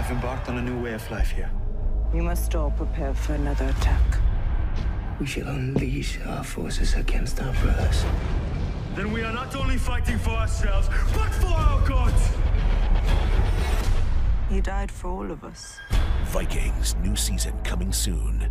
have embarked on a new way of life here. You must all prepare for another attack. We shall unleash our forces against our brothers. Then we are not only fighting for ourselves, but for our gods! He died for all of us. Vikings, new season coming soon.